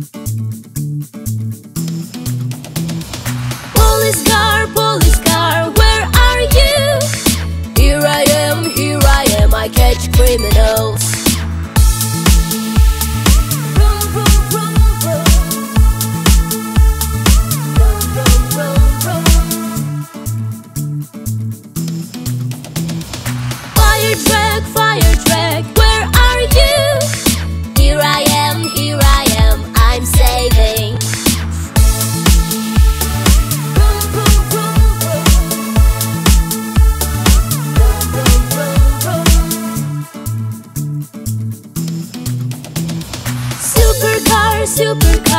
Bye. super